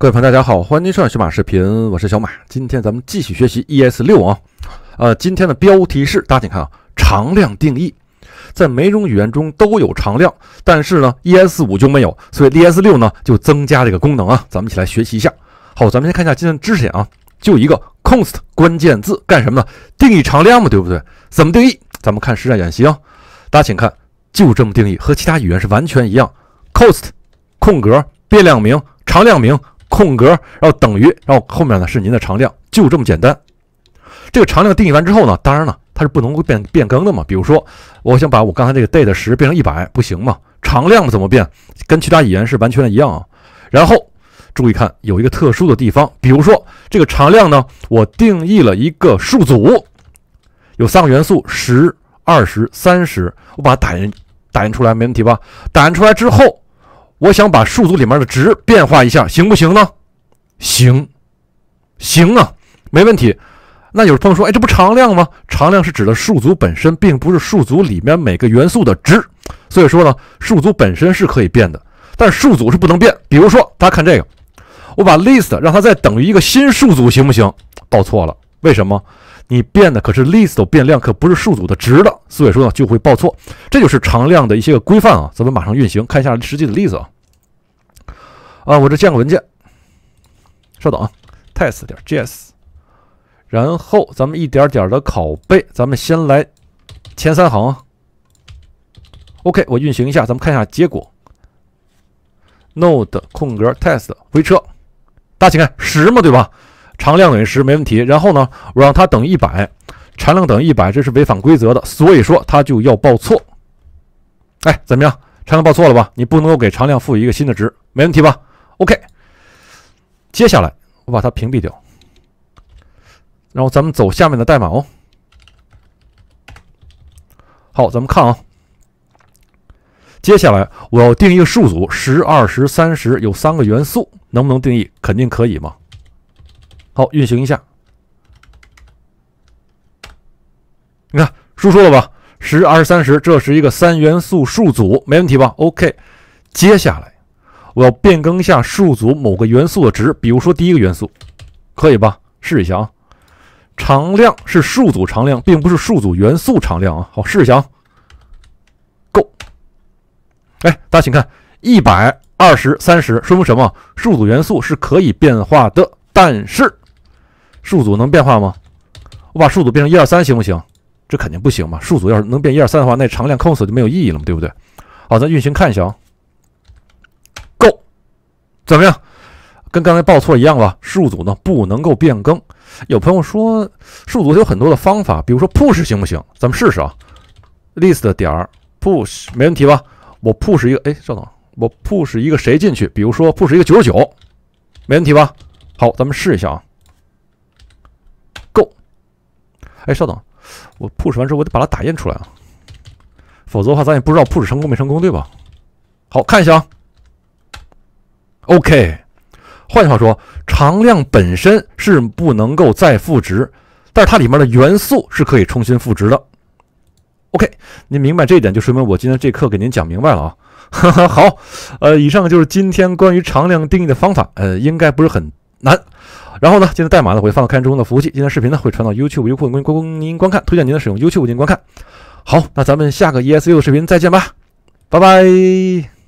各位朋友，大家好，欢迎您收看小马视频，我是小马。今天咱们继续学习 ES 六啊，呃，今天的标题是，大家请看啊，常量定义，在每种语言中都有常量，但是呢，ES 五就没有，所以 ES 六呢就增加这个功能啊。咱们一起来学习一下。好，咱们先看一下今天的知识点啊，就一个 cost 关键字干什么呢？定义常量嘛，对不对？怎么定义？咱们看实战演习啊。大家请看，就这么定义，和其他语言是完全一样，cost 空格变量名常量名。空格，然后等于，然后后面呢是您的常量，就这么简单。这个常量定义完之后呢，当然了，它是不能够变变更的嘛。比如说，我想把我刚才这个 day 的十变成一百，不行嘛？常量怎么变？跟其他语言是完全一样啊。然后注意看，有一个特殊的地方，比如说这个常量呢，我定义了一个数组，有三个元素，十、二十、三十，我把它打印打印出来，没问题吧？打印出来之后。我想把数组里面的值变化一下，行不行呢？行，行啊，没问题。那有朋友说，哎，这不常量吗？常量是指的数组本身，并不是数组里面每个元素的值。所以说呢，数组本身是可以变的，但数组是不能变。比如说，大家看这个，我把 list 让它再等于一个新数组，行不行？报错了，为什么？你变的可是 list 变量，可不是数组的值的，所以说呢就会报错。这就是常量的一些个规范啊。咱们马上运行，看一下实际的例子啊。啊，我这建个文件，稍等啊，test 点 js，然后咱们一点点的拷贝，咱们先来前三行。OK，我运行一下，咱们看一下结果。node 空格 test 回车，大家请看十嘛，对吧？常量等于十没问题，然后呢，我让它等一百，常量等于一百，这是违反规则的，所以说它就要报错。哎，怎么样？常量报错了吧？你不能够给常量赋予一个新的值，没问题吧？OK，接下来我把它屏蔽掉，然后咱们走下面的代码哦。好，咱们看啊，接下来我要定一个数组，十、二十、三十，有三个元素，能不能定义？肯定可以嘛。好，运行一下。你看，输出了吧？十、二十、三十，这是一个三元素数组，没问题吧？OK。接下来，我要变更一下数组某个元素的值，比如说第一个元素，可以吧？试一下啊。常量是数组常量，并不是数组元素常量啊。好，试一下啊。够。哎，大家请看，一百、二十、三十，说明什么？数组元素是可以变化的，但是。数组能变化吗？我把数组变成一二三行不行？这肯定不行嘛！数组要是能变一二三的话，那常量 const 就没有意义了嘛，对不对？好，咱运行看一下啊。Go，，怎么样？跟刚才报错一样吧？数组呢不能够变更。有朋友说数组有很多的方法，比如说 push 行不行？咱们试试啊。list 点 push 没问题吧？我 push 一个，哎，稍等，我 push 一个谁进去？比如说 push 一个九十九，没问题吧？好，咱们试一下啊。哎，稍等，我 push 完之后，我得把它打印出来啊，否则的话，咱也不知道 push 成功没成功，对吧？好看一下啊。OK，换句话说，常量本身是不能够再赋值，但是它里面的元素是可以重新赋值的。OK，您明白这一点，就说明我今天这课给您讲明白了啊。好，呃，以上就是今天关于常量定义的方法，呃，应该不是很难。然后呢，今天代码呢，会放到开源中的服务器。今天视频呢，会传到 YouTube 优酷供您观看，推荐您的使用 YouTube 进行观看。好，那咱们下个 ESU 的视频再见吧，拜拜。